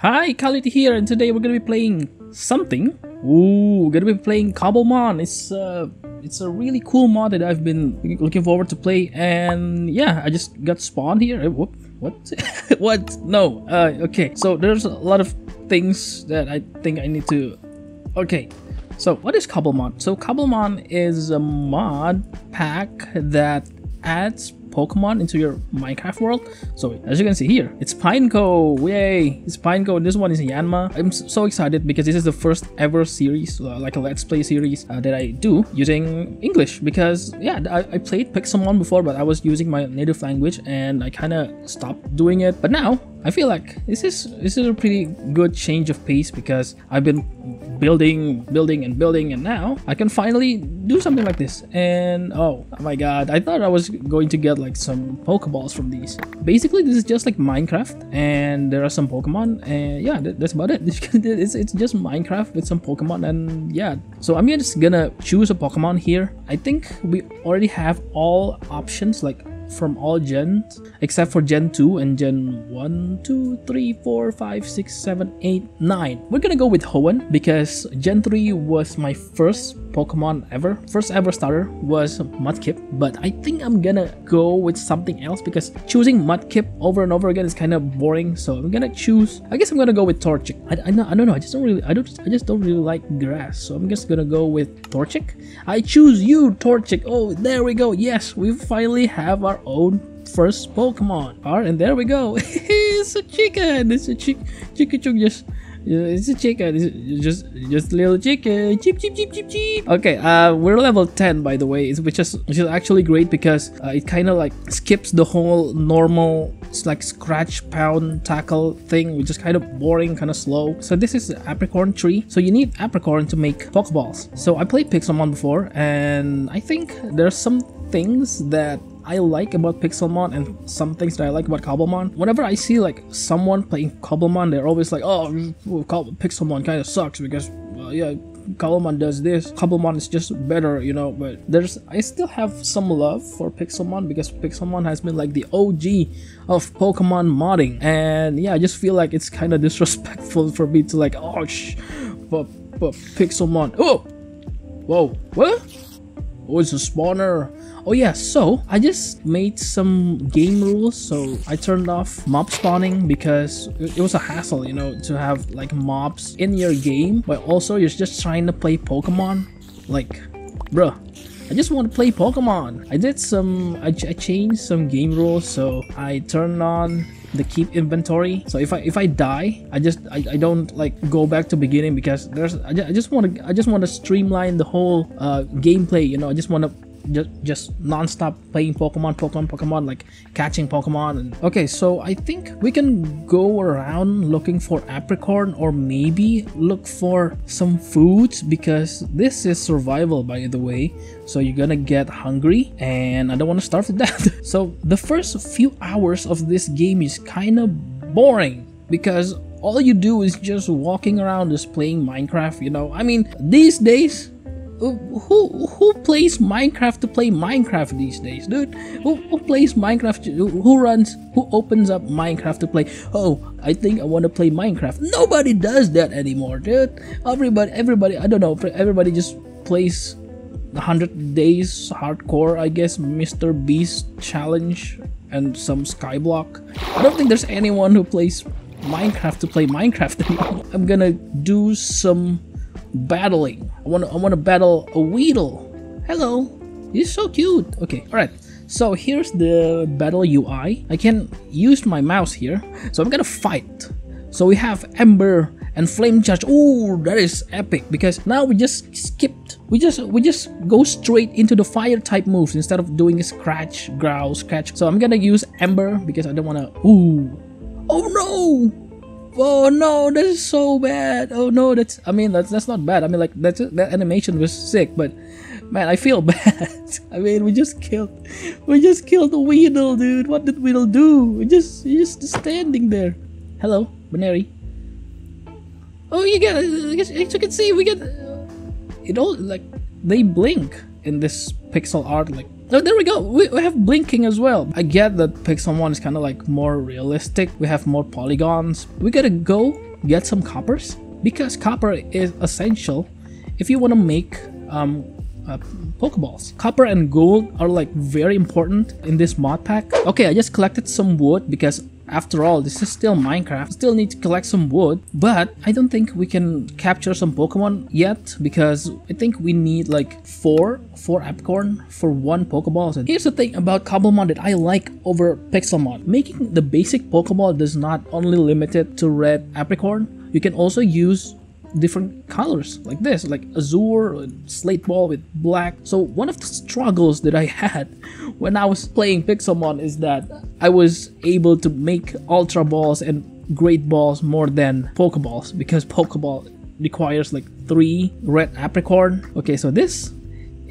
Hi, Kality here, and today we're gonna be playing something. Ooh, we're gonna be playing Cobblemon. It's uh, it's a really cool mod that I've been looking forward to play, and yeah, I just got spawned here. Uh, Whoop, what? what? No. Uh, okay. So there's a lot of things that I think I need to. Okay. So what is Cobblemon? So Cobblemon is a mod pack that adds Pokemon into your Minecraft world. So as you can see here, it's Pineco. Yay! It's Pineco. This one is Yanma. I'm so excited because this is the first ever series, uh, like a Let's Play series uh, that I do using English. Because yeah, I, I played Pixelmon before, but I was using my native language and I kind of stopped doing it. But now I feel like this is this is a pretty good change of pace because I've been building, building, and building, and now I can finally do something like this. And oh, oh my god, I thought I was going to get like some Pokeballs from these. Basically, this is just like Minecraft, and there are some Pokemon, and yeah, that, that's about it. it's, it's just Minecraft with some Pokemon, and yeah. So I'm just gonna choose a Pokemon here. I think we already have all options like from all gens except for Gen 2 and Gen 1, 2, 3, 4, 5, 6, 7, 8, 9. We're gonna go with Hoenn because Gen 3 was my first Pokemon ever. First ever starter was Mudkip, but I think I'm gonna go with something else because choosing Mudkip over and over again is kind of boring. So I'm gonna choose. I guess I'm gonna go with Torchic. I, I, I don't know. I just don't really. I don't. I just don't really like grass. So I'm just gonna go with Torchic. I choose you, Torchic. Oh, there we go. Yes, we finally have our own first Pokemon. Alright, and there we go. it's a chicken. It's a chick. Chicken just it's a chicken. It's just just little chicken. Cheep cheep cheep cheep cheep. Okay, uh, we're level 10 by the way, which is which is actually great because uh, it kind of like skips the whole normal like scratch pound tackle thing, which is kind of boring, kind of slow. So this is the apricorn tree. So you need apricorn to make Pokeballs. So I played Pixelmon before, and I think there's some things that I like about Pixelmon and some things that I like about Cobblemon. Whenever I see like someone playing Cobblemon, they're always like, oh, Pixelmon kind of sucks because, well, yeah, Cobblemon does this, Cobblemon is just better, you know, but there's, I still have some love for Pixelmon because Pixelmon has been like the OG of Pokemon modding, and yeah, I just feel like it's kind of disrespectful for me to like, oh, shh, but, but Pixelmon, oh, whoa, what? Oh, it's a spawner. Oh yeah, so I just made some game rules. So I turned off mob spawning because it was a hassle, you know, to have like mobs in your game, but also you're just trying to play Pokemon. Like, bruh, I just want to play Pokemon. I did some, I, I changed some game rules. So I turned on the keep inventory so if i if i die i just i, I don't like go back to beginning because there's i just want to i just want to streamline the whole uh gameplay you know i just want to just just non-stop playing Pokemon, Pokemon, Pokemon, like catching Pokemon. And okay, so I think we can go around looking for apricorn or maybe look for some foods because this is survival by the way. So you're gonna get hungry and I don't want to starve to death. so the first few hours of this game is kind of boring because all you do is just walking around just playing Minecraft, you know. I mean, these days who who plays Minecraft to play Minecraft these days, dude? Who, who plays Minecraft? Who runs? Who opens up Minecraft to play? Oh, I think I want to play Minecraft. Nobody does that anymore, dude. Everybody, everybody, I don't know. Everybody just plays 100 days hardcore, I guess. Mr. Beast challenge and some Skyblock. I don't think there's anyone who plays Minecraft to play Minecraft anymore. I'm gonna do some battling. I want to I want to battle a Weedle. Hello. He's so cute. Okay, all right. So here's the battle UI. I can use my mouse here. So I'm gonna fight. So we have Ember and Flame Charge. Oh, that is epic because now we just skipped. We just we just go straight into the fire type moves instead of doing scratch, growl, scratch. So I'm gonna use Ember because I don't wanna. Ooh. Oh no! Oh no this is so bad. Oh no that's i mean that's that's not bad. I mean like that's that animation was sick but man i feel bad. I mean we just killed we just killed the weedle dude. What did weedle do? We just just standing there. Hello Baneri. oh you get as you can see we get it all like they blink in this pixel art like Oh, there we go. We, we have blinking as well. I get that Pixelmon is kind of like more realistic. We have more polygons. We gotta go get some coppers because copper is essential if you want to make um, uh, Pokeballs. Copper and gold are like very important in this mod pack. Okay, I just collected some wood because after all, this is still Minecraft. Still need to collect some wood, but I don't think we can capture some Pokemon yet because I think we need like four, four Apricorn for one Pokeball. And here's the thing about Cobblemon that I like over Pixelmon. Making the basic Pokeball does not only limit it to red Apricorn. You can also use different colors like this like azure and slate ball with black. So one of the struggles that i had when i was playing pixelmon is that i was able to make ultra balls and great balls more than pokeballs because pokeball requires like three red apricorn. Okay so this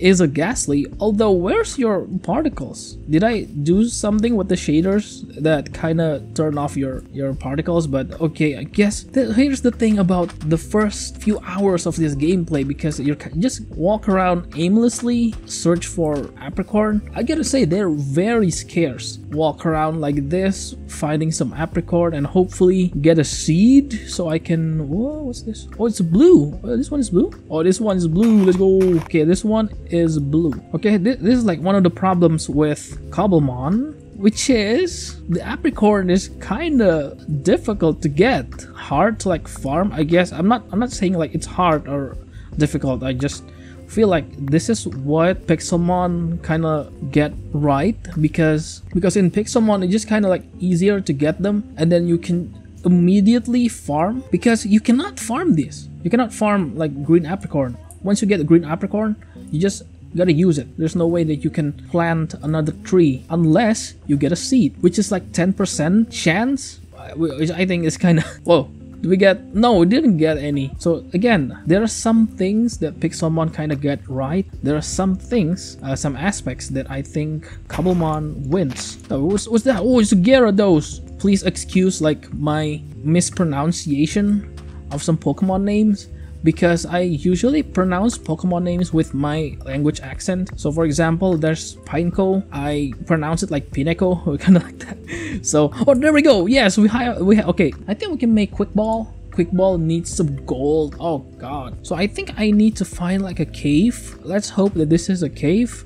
is a Gastly, although where's your particles? Did I do something with the shaders that kind of turn off your, your particles? But okay, I guess th here's the thing about the first few hours of this gameplay because you just walk around aimlessly, search for apricorn. I gotta say, they're very scarce. Walk around like this, finding some apricorn and hopefully get a seed so I can... Whoa, what's this? Oh, it's blue. Oh, this one is blue? Oh, this one is blue. Let's go. Okay, this one is blue. Okay, this, this is like one of the problems with Cobblemon, which is the apricorn is kind of difficult to get. Hard to like farm, I guess. I'm not I'm not saying like it's hard or difficult. I just feel like this is what Pixelmon kind of get right because because in Pixelmon it's just kind of like easier to get them and then you can immediately farm because you cannot farm this. You cannot farm like green apricorn. Once you get the green apricorn, you just gotta use it. There's no way that you can plant another tree unless you get a seed, which is like 10% chance, which I think is kind of, whoa, we get, no, we didn't get any. So again, there are some things that Pixelmon kind of get right. There are some things, uh, some aspects that I think Cobblemon wins. Oh, what's, what's that? Oh, it's a Gyarados. Please excuse like my mispronunciation of some Pokemon names because I usually pronounce Pokemon names with my language accent. So for example, there's Pineco. I pronounce it like Pineco, kind of like that. So, oh, there we go. Yes, we have, we have, okay. I think we can make Quick Ball. Quick Ball needs some gold. Oh god. So I think I need to find like a cave. Let's hope that this is a cave.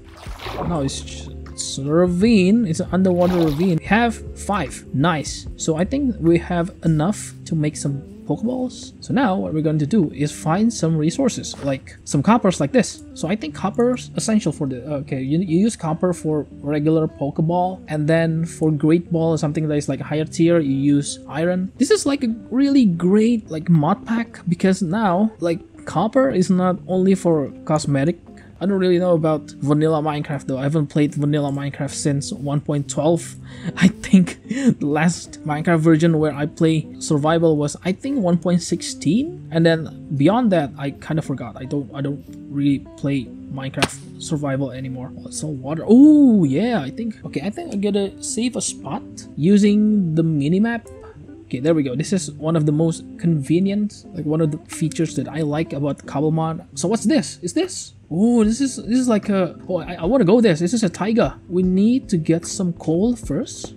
No, it's just, it's a ravine. It's an underwater ravine. We have five. Nice. So I think we have enough to make some Pokeballs. So now what we're going to do is find some resources, like some coppers like this. So I think copper's essential for the, okay, you, you use copper for regular Pokeball, and then for Great Ball or something that is like higher tier, you use iron. This is like a really great like mod pack because now like copper is not only for cosmetic I don't really know about vanilla Minecraft though. I haven't played vanilla Minecraft since 1.12. I think the last Minecraft version where I play survival was I think 1.16 and then beyond that I kind of forgot. I don't I don't really play Minecraft survival anymore. Oh, all water. Oh yeah, I think okay, I think I'm gonna save a spot using the minimap Okay, there we go. This is one of the most convenient, like one of the features that I like about Cobblemon. So what's this? Is this? Oh, this is this is like a. Oh, I, I want to go this. This is a tiger. We need to get some coal first.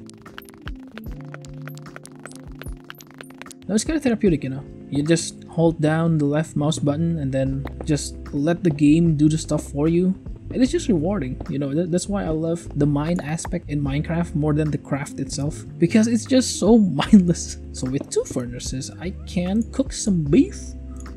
Now it's kind of therapeutic, you know. You just hold down the left mouse button and then just let the game do the stuff for you. And it's just rewarding, you know. That, that's why I love the mine aspect in Minecraft more than the craft itself because it's just so mindless. So with two furnaces, I can cook some beef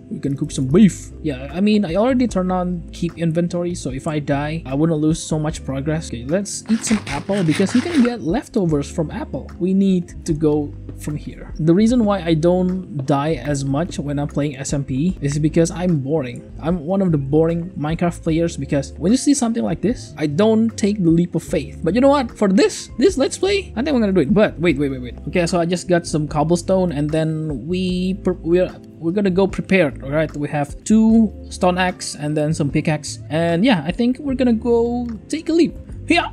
we can cook some beef. Yeah, I mean, I already turned on keep inventory, so if I die, I wouldn't lose so much progress. Okay, let's eat some apple because you can get leftovers from apple. We need to go from here. The reason why I don't die as much when I'm playing SMP is because I'm boring. I'm one of the boring Minecraft players because when you see something like this, I don't take the leap of faith. But you know what? For this, this let's play, I think I'm gonna do it. But wait, wait, wait, wait. Okay, so I just got some cobblestone and then we we're we're gonna go prepared all right we have two stone axe and then some pickaxe and yeah i think we're gonna go take a leap here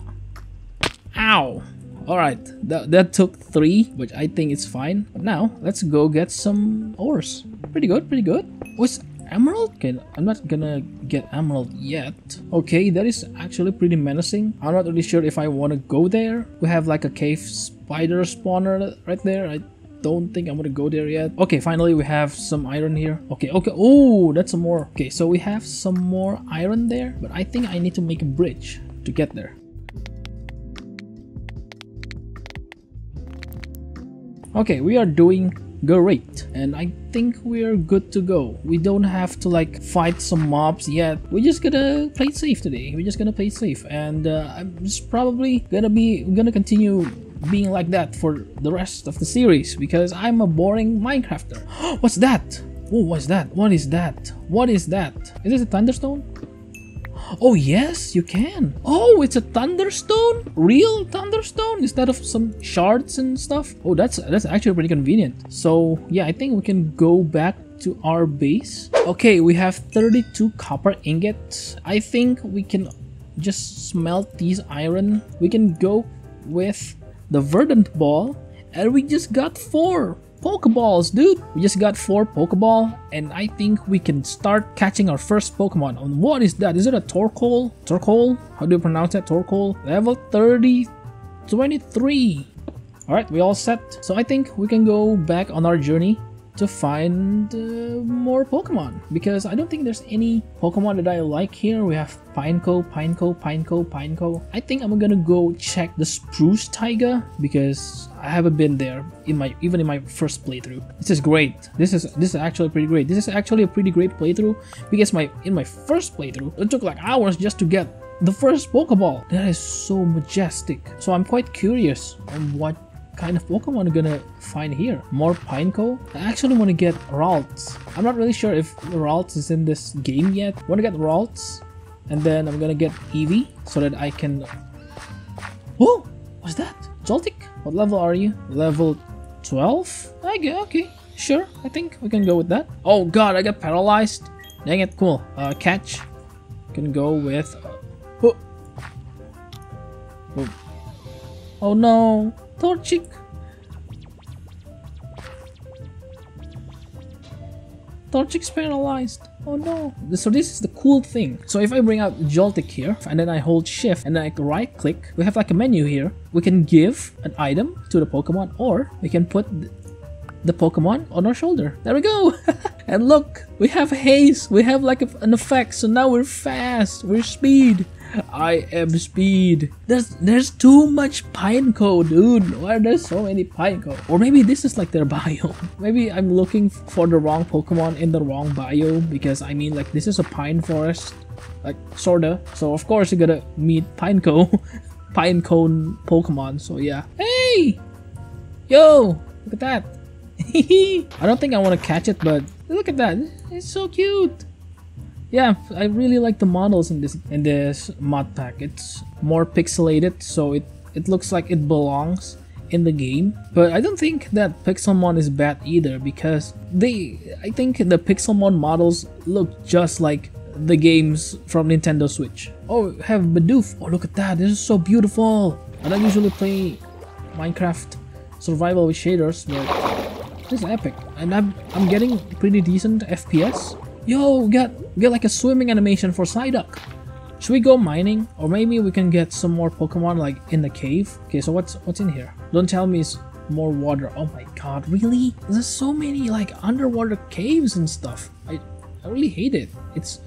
ow all right that, that took three which i think is fine but now let's go get some ores pretty good pretty good what's emerald? Okay, I'm not gonna get emerald yet. Okay, that is actually pretty menacing. I'm not really sure if I want to go there. We have like a cave spider spawner right there. I don't think I'm gonna go there yet. Okay, finally we have some iron here. Okay, okay. Oh, that's some more. Okay, so we have some more iron there, but I think I need to make a bridge to get there. Okay, we are doing great and I think we're good to go. We don't have to like fight some mobs yet. We're just gonna play safe today. We're just gonna play safe and uh, I'm just probably gonna be gonna continue being like that for the rest of the series because I'm a boring Minecrafter. what's that? Oh, what's that? What is that? What is that? Is this a thunderstone? Oh yes, you can. Oh, it's a thunderstone? Real thunderstone instead of some shards and stuff? Oh, that's that's actually pretty convenient. So yeah, I think we can go back to our base. Okay, we have 32 copper ingots. I think we can just smelt these iron. We can go with the verdant ball and we just got four Pokeballs, dude! We just got 4 Pokeball, and I think we can start catching our first Pokemon. And what is that? Is it a Torkoal? Torkoal? How do you pronounce that? Torkoal? Level 30... 23! Alright, we all set. So I think we can go back on our journey to find uh, more Pokemon because I don't think there's any Pokemon that I like here. We have Pineco, Pineco, Pineco, Pineco. I think I'm gonna go check the Spruce Taiga because I haven't been there in my even in my first playthrough. This is great. This is this is actually pretty great. This is actually a pretty great playthrough because my in my first playthrough it took like hours just to get the first Pokeball. That is so majestic. So I'm quite curious on what kind of Pokemon I'm gonna find here. More Pineco? I actually want to get Ralts. I'm not really sure if Ralts is in this game yet. I want to get Ralts and then I'm gonna get Eevee so that I can... Oh! What's that? Joltik? What level are you? Level 12? I get okay, sure. I think we can go with that. Oh god, I got paralyzed. Dang it, cool. Uh, catch. Can go with... Uh, oh. oh. oh no. Torchic. Torchic's paralyzed. Oh no. So this is the cool thing. So if I bring out Joltik here and then I hold shift and then I right click, we have like a menu here. We can give an item to the Pokemon or we can put the Pokemon on our shoulder. There we go. and look, we have haste. We have like an effect. So now we're fast. We're speed. I am speed. There's there's too much Pineco, dude. Why are there so many Pineco? Or maybe this is like their biome. Maybe I'm looking for the wrong Pokemon in the wrong biome because I mean like this is a pine forest, like sorta. So of course you're gonna meet Pineco, Pinecone Pokemon. So yeah. Hey, yo, look at that. I don't think I want to catch it, but look at that. It's so cute yeah i really like the models in this in this mod pack. It's more pixelated so it it looks like it belongs in the game. But i don't think that pixelmon is bad either because they i think the pixelmon models look just like the games from nintendo switch. Oh have bidoof oh look at that. This is so beautiful. I don't usually play minecraft survival with shaders but this is epic. And i'm i'm getting pretty decent fps Yo, get get like a swimming animation for Psyduck. Should we go mining? Or maybe we can get some more Pokemon like in the cave? Okay, so what's what's in here? Don't tell me it's more water. Oh my god, really? There's so many like underwater caves and stuff. I, I really hate it. It's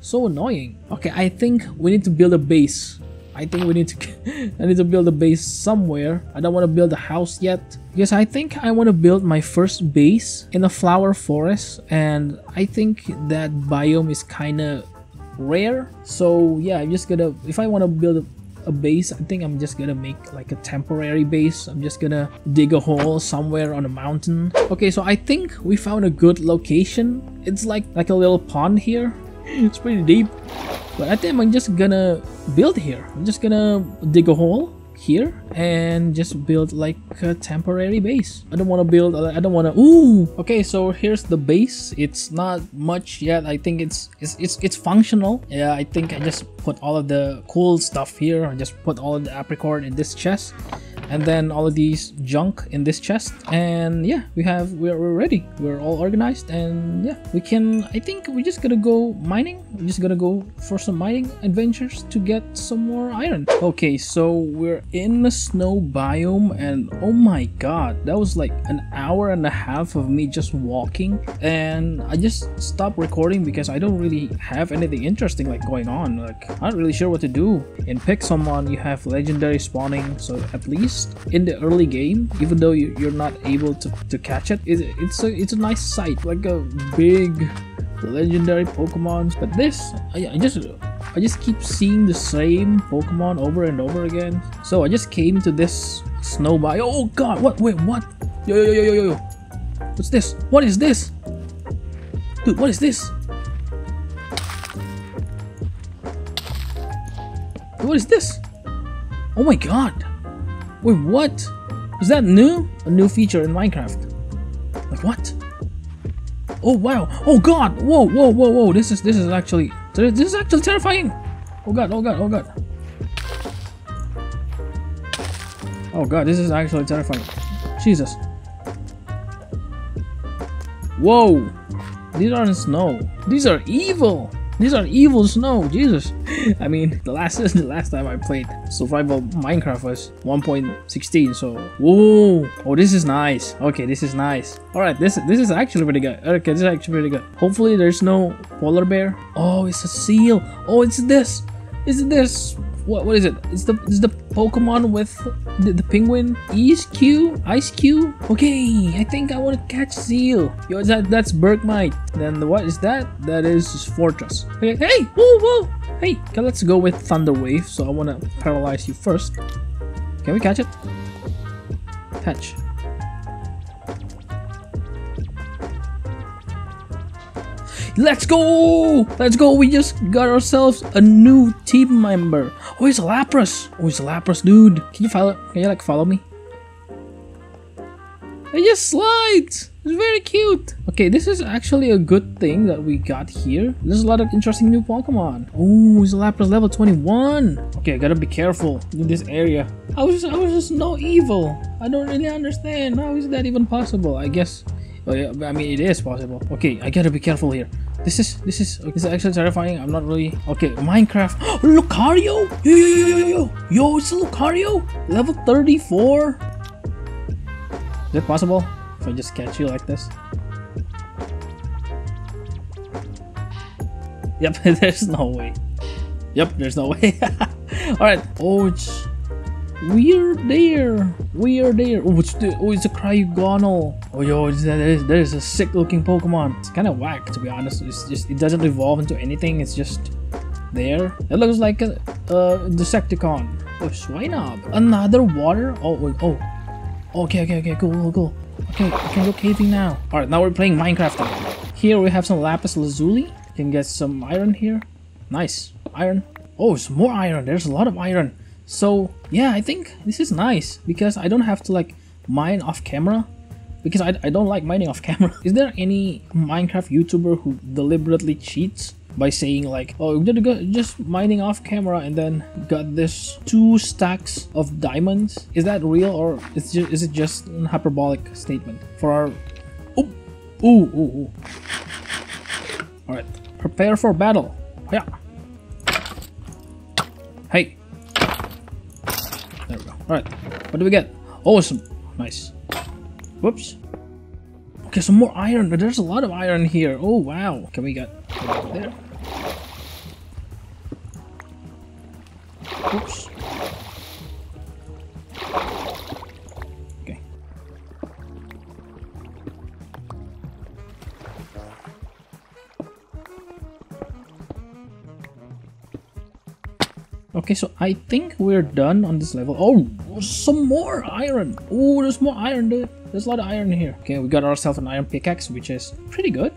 so annoying. Okay, I think we need to build a base I think we need to I need to build a base somewhere. I don't want to build a house yet because I think I want to build my first base in a flower forest and I think that biome is kind of rare. So yeah, I'm just gonna if I want to build a, a base, I think I'm just gonna make like a temporary base. I'm just gonna dig a hole somewhere on a mountain. Okay, so I think we found a good location. It's like like a little pond here. It's pretty deep. But I think I'm just gonna build here. I'm just gonna dig a hole here and just build like a temporary base. I don't want to build, I don't want to, ooh! Okay, so here's the base. It's not much yet. I think it's, it's, it's, it's functional. Yeah, I think I just put all of the cool stuff here. I just put all the apricorn in this chest. And then all of these junk in this chest. And yeah we have we're, we're ready. We're all organized and yeah we can i think we're just gonna go mining. We're just gonna go for some mining adventures to get some more iron. Okay so we're in the snow biome and oh my god that was like an hour and a half of me just walking. And i just stopped recording because i don't really have anything interesting like going on. Like i'm not really sure what to do. In Pixelmon you have legendary spawning so at least in the early game even though you, you're not able to, to catch it, it it's a it's a nice sight like a big legendary pokemons but this I, I just I just keep seeing the same Pokemon over and over again. So I just came to this snow biome. Oh god, what? Wait, what? Yo, yo, yo, yo, yo, yo. What's this? What is this? Dude, what is this? What is this? Oh my god. Wait, what? Is that new? A new feature in Minecraft. Like what? Oh wow! Oh god! Whoa! Whoa! Whoa! Whoa! This is this is actually this is actually terrifying. Oh god! Oh god! Oh god! Oh god! This is actually terrifying. Jesus! Whoa! These aren't snow. These are evil. These are evil snow, Jesus. I mean, the last the last time I played survival Minecraft was 1.16, so whoa. Oh, this is nice. Okay, this is nice. All right, this this is actually pretty good. Okay, this is actually pretty good. Hopefully, there's no polar bear. Oh, it's a seal. Oh, it's this. Is this what what is it? It's the it's the Pokemon with the, the penguin. Eiscue, Ice Cube. Okay, I think I want to catch Seel. Yo, that that's Bergmite. Then the, what is that? That is Fortress. Okay, hey, whoa, whoa. Hey, okay, let's go with Thunder Wave. So I want to paralyze you first. Can we catch it? Catch. Let's go! Let's go! We just got ourselves a new team member. Oh, it's a Lapras. Oh, it's a Lapras, dude. Can you follow? Can you like follow me? It just slides. It's very cute. Okay, this is actually a good thing that we got here. There's a lot of interesting new Pokemon. Oh, it's Lapras level 21. Okay, I gotta be careful in this area. I was I was just no evil. I don't really understand. How is that even possible? I guess. Oh I mean it is possible. Okay, I gotta be careful here. This is this is this is actually terrifying. I'm not really okay. Minecraft. Lucario! Yo yo yo yo yo yo! Yo, it's Lucario! Level 34. Is it possible if I just catch you like this? Yep, there's no way. Yep, there's no way. Alright. Oh, it's we're there. We are there. Oh, it's the, oh, it's a Cryogonal. Oh, yo, that is, that is a sick looking Pokemon. It's kind of whack, to be honest. It's just, it doesn't evolve into anything. It's just there. It looks like a, a Decepticon. Oh, Swinub. Another water? Oh, wait, oh. oh. Okay, okay, okay, cool, cool, cool. Okay, I can go caving now. Alright, now we're playing Minecraft. Here we have some Lapis Lazuli. Can get some iron here. Nice. Iron. Oh, some more iron. There's a lot of iron. So yeah, I think this is nice because I don't have to like mine off camera because I, I don't like mining off camera. Is there any Minecraft YouTuber who deliberately cheats by saying like, oh, just mining off camera and then got this two stacks of diamonds? Is that real or is, just, is it just a hyperbolic statement for our... Oh, ooh, ooh, ooh. Alright, prepare for battle. Yeah. Hey, there we go. Alright. What do we get? Oh, some... Nice. Whoops. Okay, some more iron. There's a lot of iron here. Oh, wow. Can we get there? So I think we're done on this level. Oh, some more iron. Oh, there's more iron, dude. There's a lot of iron here. Okay, we got ourselves an iron pickaxe, which is pretty good.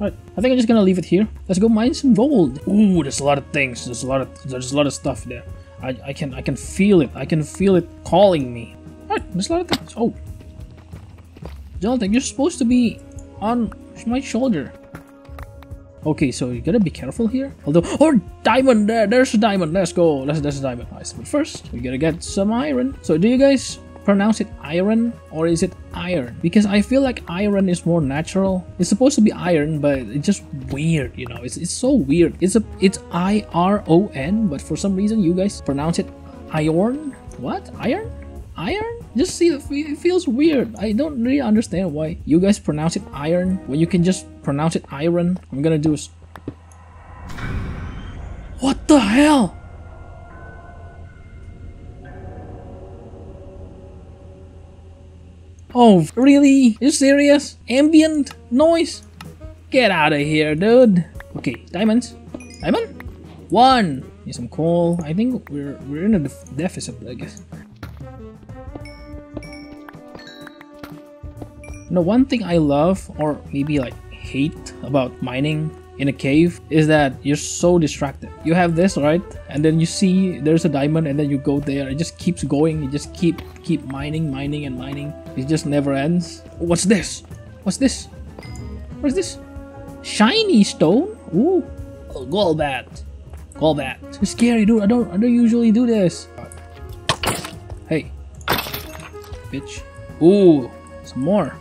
Alright, I think I'm just gonna leave it here. Let's go mine some gold. Ooh, there's a lot of things. There's a lot of there's a lot of stuff there. I, I can I can feel it. I can feel it calling me. Alright, there's a lot of things. Oh. Jonathan, you're supposed to be on my shoulder. Okay, so you gotta be careful here. Although, oh, diamond! There, there's a diamond. Let's go. Let's, there's a diamond. Nice. But first, we gotta get some iron. So, do you guys pronounce it iron or is it iron? Because I feel like iron is more natural. It's supposed to be iron, but it's just weird. You know, it's it's so weird. It's a it's I R O N, but for some reason you guys pronounce it iron. What? Iron? Iron? Just see, it feels weird. I don't really understand why you guys pronounce it iron when you can just pronounce it iron. I'm gonna do. What the hell? Oh, really? You serious? Ambient noise? Get out of here, dude. Okay, diamonds. Diamond? One. Need some coal. I think we're we're in a def deficit, I guess. Know, one thing I love, or maybe like hate about mining in a cave is that you're so distracted. You have this, right? And then you see there's a diamond and then you go there. It just keeps going. You just keep keep mining, mining and mining. It just never ends. What's this? What's this? What's this? Shiny stone? Ooh. Oh, Golbat. Golbat. It's scary, dude. I don't I don't usually do this. Hey. Bitch. Ooh. Some more.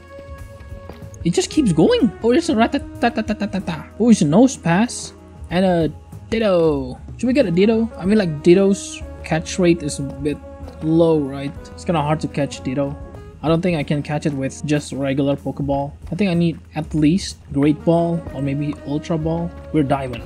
It just keeps going. Oh, there's a rat-ta-ta-ta-ta-ta. Oh, it's a Nosepass. And a ditto. Should we get a ditto? I mean, like, ditto's catch rate is a bit low, right? It's kind of hard to catch ditto. I don't think I can catch it with just regular Pokeball. I think I need at least Great Ball or maybe Ultra Ball. We're Diamond.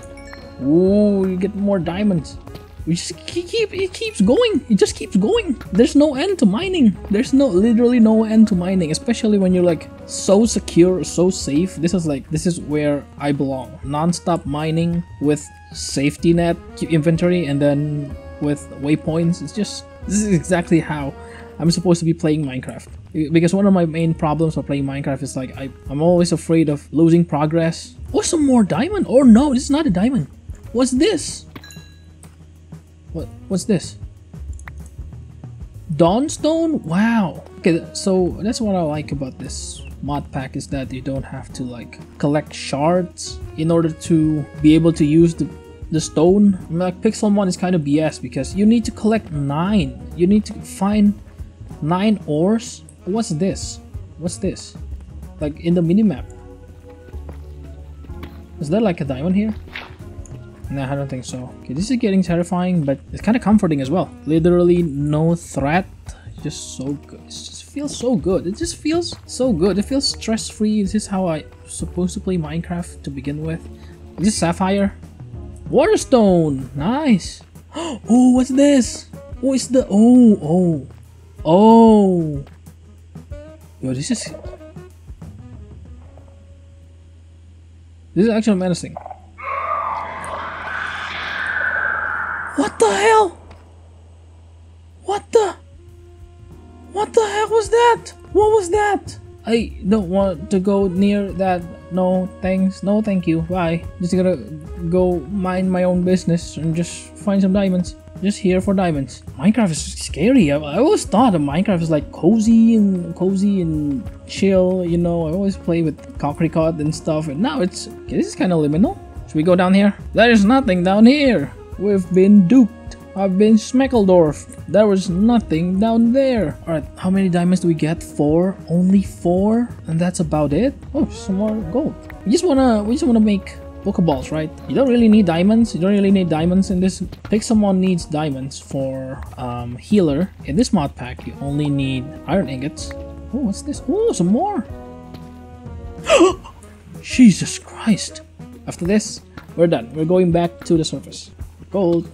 Ooh, you get more diamonds. We just keep it keeps going. It just keeps going. There's no end to mining. There's no literally no end to mining, especially when you're like so secure, so safe. This is like this is where I belong. Non-stop mining with safety net inventory and then with waypoints. It's just this is exactly how I'm supposed to be playing Minecraft. Because one of my main problems of playing Minecraft is like I, I'm always afraid of losing progress. Or some more diamond. Or no, this is not a diamond. What's this? What? What's this? Dawnstone? Wow. Okay, so that's what I like about this mod pack is that you don't have to like collect shards in order to be able to use the the stone. I mean, like Pixelmon is kind of BS because you need to collect nine. You need to find nine ores. What's this? What's this? Like in the minimap. Is there like a diamond here? No, I don't think so. Okay, this is getting terrifying, but it's kind of comforting as well. Literally no threat. Just so good. It just feels so good. It just feels so good. It feels stress-free. This is how I supposed to play Minecraft to begin with. Is this Sapphire? Waterstone! Nice! Oh, what's this? Oh, it's the... Oh, oh. Oh! Yo, this is... This is actually menacing. What the hell? What the? What the hell was that? What was that? I don't want to go near that. No, thanks. No, thank you. Bye. Just gonna go mind my own business and just find some diamonds. Just here for diamonds. Minecraft is scary. I, I always thought Minecraft is like cozy and cozy and chill. You know, I always play with Cocricot and stuff, and now it's okay, this is kind of liminal. Should we go down here? There is nothing down here. We've been duped. I've been Schmeckledorf. There was nothing down there. Alright, how many diamonds do we get? Four? Only four? And that's about it? Oh, some more gold. We just wanna we just wanna make Pokeballs, right? You don't really need diamonds. You don't really need diamonds in this. Pixelmon needs diamonds for um, healer. In this mod pack, you only need iron ingots. Oh, what's this? Oh, some more. Jesus Christ. After this, we're done. We're going back to the surface. Gold.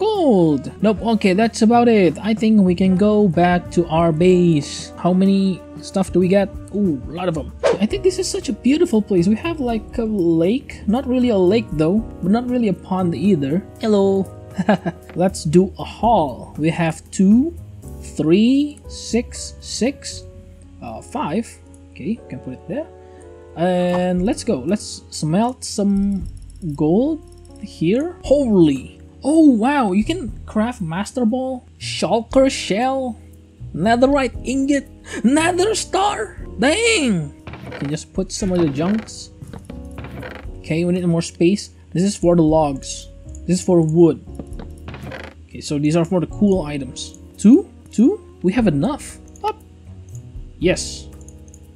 Gold! Nope, okay, that's about it. I think we can go back to our base. How many stuff do we get? Ooh, a lot of them. I think this is such a beautiful place. We have like a lake. Not really a lake though, but not really a pond either. Hello! Let's do a haul. We have two, three, six, six, uh, five. Okay, can put it there. And let's go. Let's smelt some gold here. Holy! Oh wow, you can craft Master Ball, Shulker Shell, Netherite Ingot, Nether Star! Dang! You can just put some of the junks. Okay, we need more space. This is for the logs. This is for wood. Okay, so these are for the cool items. Two? Two? We have enough. Up. Yes.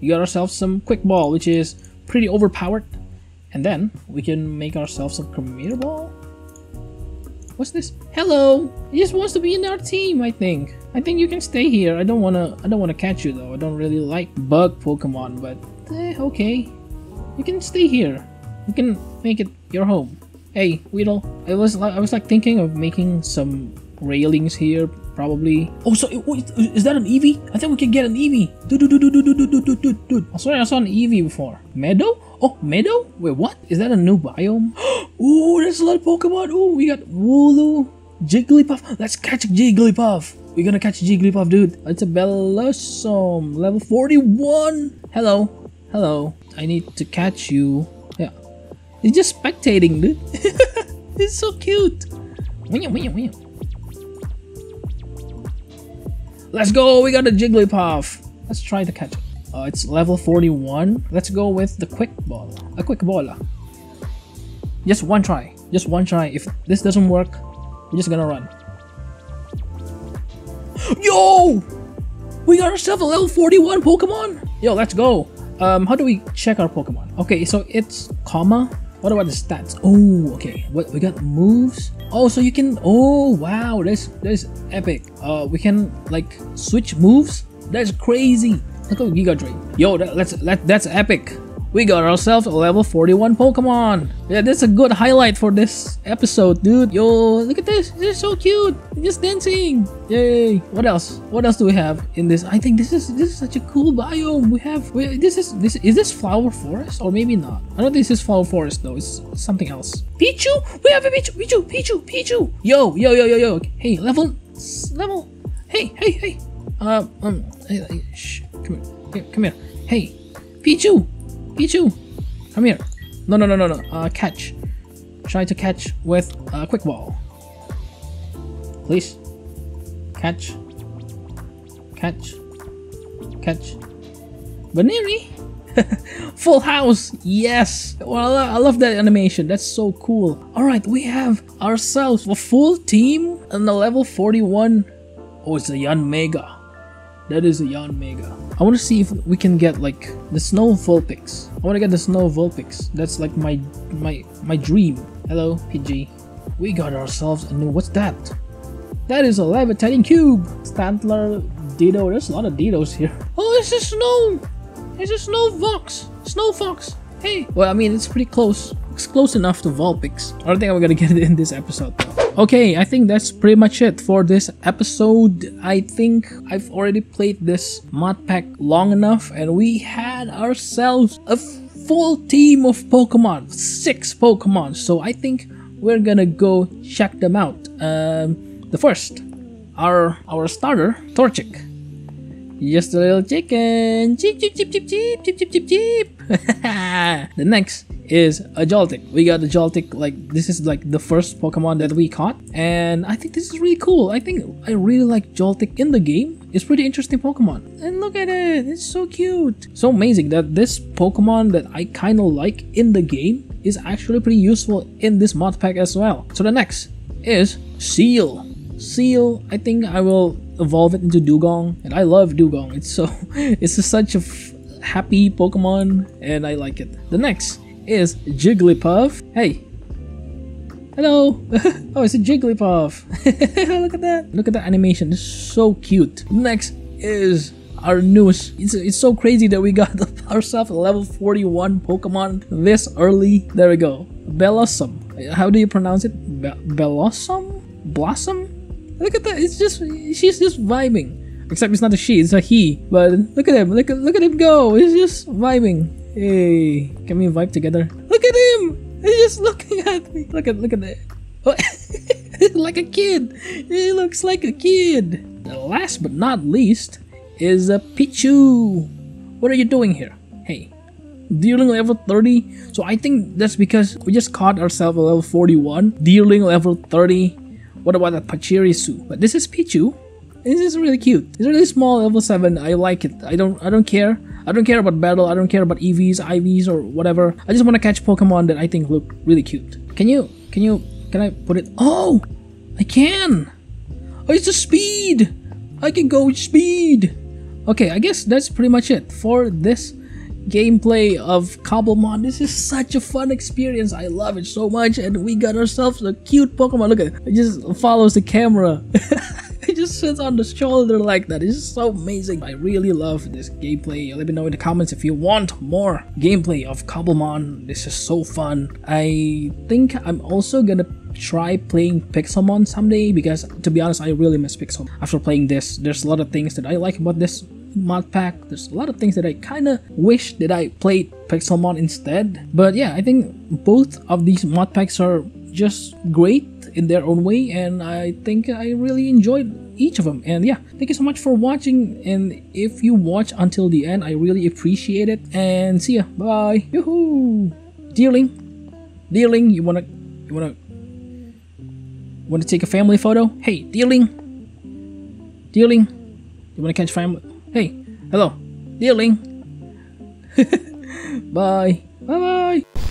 We got ourselves some quick ball, which is pretty overpowered. And then we can make ourselves a premier ball. What's this? Hello. He just wants to be in our team, I think. I think you can stay here. I don't wanna I don't wanna catch you though. I don't really like bug Pokemon, but eh, okay. You can stay here. You can make it your home. Hey, Weedle. I was I was like thinking of making some railings here, probably. Oh, so wait, is that an Eevee? I think we can get an Eevee. Dude, dude, dude, dude, dude, dude, dude, dude, dude. I swear I saw an Eevee before. Meadow? Oh, Meadow? Wait, what? Is that a new biome? Ooh, there's a lot of Pokemon. Ooh, we got Wooloo, Jigglypuff. Let's catch Jigglypuff. We're gonna catch Jigglypuff, dude. It's a Bellossom, level 41. Hello. Hello. I need to catch you. Yeah. He's just spectating, dude. He's so cute. Let's go. We got a Jigglypuff. Let's try to catch it. Uh, it's level 41. Let's go with the quick ball. A quick ball. Just one try. Just one try. If this doesn't work, we're just gonna run. Yo! We got ourselves a level 41 Pokemon! Yo, let's go. Um, how do we check our Pokemon? Okay, so it's comma. What about the stats? Oh, okay. What we got moves? Oh, so you can. Oh, wow. That's that's epic. Uh, we can like switch moves. That's crazy. Look at Giga Drain. Yo, that, let that's epic. We got ourselves a level 41 Pokemon. Yeah, that's a good highlight for this episode, dude. Yo, look at this. This is so cute. Just dancing. Yay. What else? What else do we have in this? I think this is this is such a cool biome. We have we, this is this is this flower forest or maybe not. I don't think this is flower forest though. It's something else. Pichu. We have a Pichu. Pichu. Pichu. Pichu. Yo, yo, yo, yo, yo. Hey, level level. Hey, hey, hey. Um, um. Hey, hey, shh. Come here. Come here. Hey, Pichu. Pichu! Come here. No, no, no, no, no. Uh, catch. Try to catch with a quick ball. Please. Catch. Catch. Catch. Baneri! Full house! Yes! Well, I love that animation. That's so cool. Alright, we have ourselves a full team on the level 41. Oh, it's a Yanmega. That is a Yanmega. I want to see if we can get like the Snow Vulpix. I want to get the Snow Vulpix. That's like my my my dream. Hello, PG. We got ourselves a new. What's that? That is a levitating cube. Stantler, Ditto. There's a lot of Dittos here. Oh, it's a snow. It's a snow fox. Snow fox. Hey. Well, I mean, it's pretty close. It's close enough to Vulpix. I don't think I'm gonna get it in this episode though. Okay, I think that's pretty much it for this episode. I think I've already played this mod pack long enough and we had ourselves a full team of Pokemon, six Pokemon. So I think we're gonna go check them out. Um, the first, our our starter, Torchic. Just a little chicken. Cheep cheep cheep cheep cheep cheep cheep cheep. the next is a Joltik. We got a Joltik, like, this is like the first Pokemon that we caught. And I think this is really cool. I think I really like Joltik in the game. It's pretty interesting Pokemon. And look at it, it's so cute. So amazing that this Pokemon that I kind of like in the game is actually pretty useful in this mod pack as well. So the next is Seel. Seel, I think I will evolve it into Dewgong, And I love Dewgong. It's so, it's such a happy Pokemon and I like it. The next is Jigglypuff. Hey. Hello. oh, it's a Jigglypuff. Look at that. Look at that animation. It's so cute. Next is our newest. It's, it's so crazy that we got ourselves level 41 Pokemon this early. There we go. Bellossom. How do you pronounce it? Be Bellossom? Blossom? Look at that. It's just, she's just vibing. Except it's not a she, it's a he. But look at him. Look look at him go. He's just vibing. Hey, can we vibe together? Look at him! He's just looking at me. Look at look at that. like a kid. He looks like a kid. The last but not least is a Pichu. What are you doing here? Hey, dealing level 30. So I think that's because we just caught ourselves a level 41. Dealing level 30. What about that Pachirisu? But this is Pichu. This is really cute. It's really small, level 7. I like it. I don't I don't care I don't care about battle. I don't care about EVs, IVs, or whatever. I just want to catch Pokemon that I think look really cute. Can you? Can you? Can I put it? Oh, I can. Oh, it's a speed. I can go with speed. Okay, I guess that's pretty much it for this gameplay of Cobblemon. This is such a fun experience. I love it so much. And we got ourselves a cute Pokemon. Look at it. It just follows the camera. it just sits on the shoulder like that. It's so amazing. I really love this gameplay. Let me know in the comments if you want more gameplay of Cobblemon. This is so fun. I think I'm also gonna try playing Pixelmon someday because to be honest I really miss Pixel after playing this there's a lot of things that I like about this mod pack. There's a lot of things that I kind of wish that I played Pixelmon instead. But yeah, I think both of these mod packs are just great in their own way and I think I really enjoyed each of them. And yeah thank you so much for watching and if you watch until the end I really appreciate it. And see ya. Bye. Yoo-hoo. Dealing dealing you wanna you wanna wanna take a family photo? Hey dealing dealing you wanna catch family Hey, hello. Dealing. bye. Bye bye.